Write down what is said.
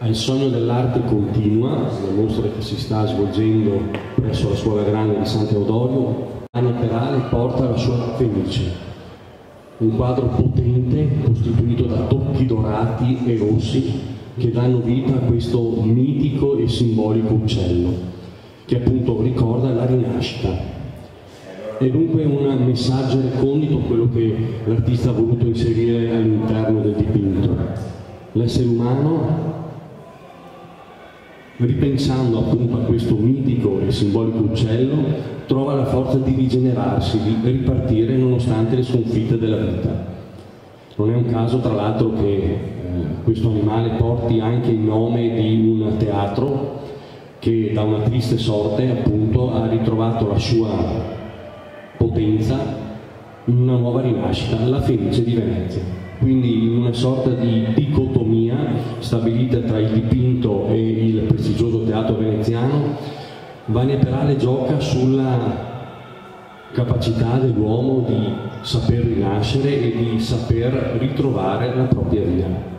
al sogno dell'arte continua, la mostra che si sta svolgendo presso la scuola grande di San Teodoro, Ania Perale porta la sua Fenice, un quadro potente costituito da tocchi dorati e rossi che danno vita a questo mitico e simbolico uccello, che appunto ricorda la rinascita. È dunque un messaggio recondito quello che l'artista ha voluto inserire all'interno del dipinto. L'essere umano ripensando appunto a questo mitico e simbolico uccello, trova la forza di rigenerarsi, di ripartire nonostante le sconfitte della vita. Non è un caso tra l'altro che eh, questo animale porti anche il nome di un teatro che da una triste sorte appunto ha ritrovato la sua potenza in una nuova rinascita, la Fenice di Venezia quindi in una sorta di dicotomia stabilita tra il dipinto e il prestigioso teatro veneziano, Vania Perale gioca sulla capacità dell'uomo di saper rinascere e di saper ritrovare la propria via.